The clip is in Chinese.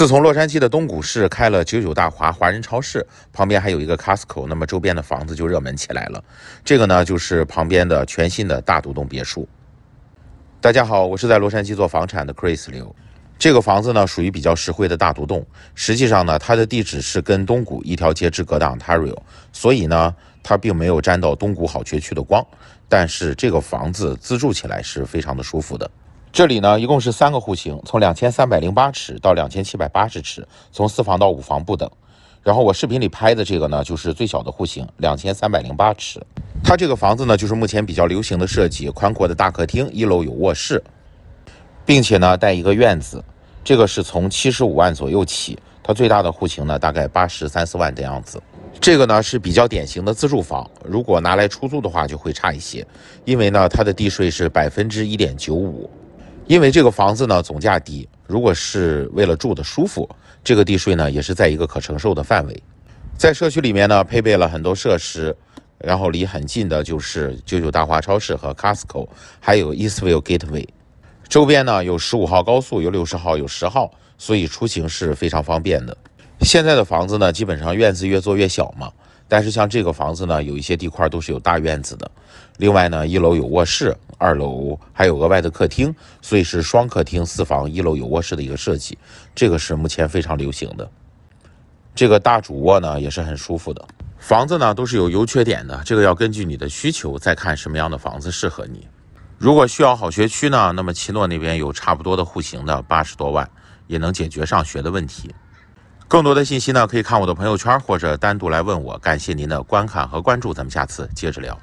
自从洛杉矶的东谷市开了九九大华华人超市，旁边还有一个 Costco，那么周边的房子就热门起来了。这个呢，就是旁边的全新的大独栋别墅。大家好，我是在洛杉矶做房产的 Chris 刘。这个房子呢，属于比较实惠的大独栋。实际上呢，它的地址是跟东谷一条街之隔的 Ontario，所以呢，它并没有沾到东谷好学区的光。但是这个房子自住起来是非常的舒服的。这里呢，一共是三个户型，从两千三百零八尺到两千七百八十尺，从四房到五房不等。然后我视频里拍的这个呢，就是最小的户型，两千三百零八尺。它这个房子呢，就是目前比较流行的设计，宽阔的大客厅，一楼有卧室。并且呢，带一个院子，这个是从七十五万左右起，它最大的户型呢，大概八十三四万的样子。这个呢是比较典型的自住房，如果拿来出租的话就会差一些，因为呢它的地税是百分之一点九五，因为这个房子呢总价低，如果是为了住的舒服，这个地税呢也是在一个可承受的范围。在社区里面呢配备了很多设施，然后离很近的就是九九大华超市和 Costco，还有 Eastville Gateway。周边呢有十五号高速，有六十号，有十号，所以出行是非常方便的。现在的房子呢，基本上院子越做越小嘛。但是像这个房子呢，有一些地块都是有大院子的。另外呢，一楼有卧室，二楼还有额外的客厅，所以是双客厅四房，一楼有卧室的一个设计。这个是目前非常流行的。这个大主卧呢也是很舒服的。房子呢都是有优缺点的，这个要根据你的需求再看什么样的房子适合你。如果需要好学区呢，那么奇诺那边有差不多的户型的八十多万，也能解决上学的问题。更多的信息呢，可以看我的朋友圈或者单独来问我。感谢您的观看和关注，咱们下次接着聊。